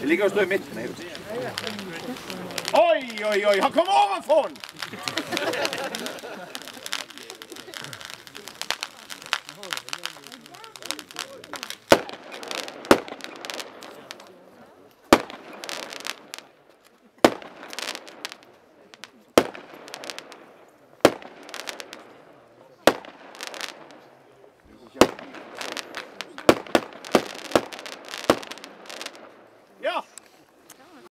Det ligger jo stå i midten af. Oj, oj, oj, han kommer ovenfra! Yeah.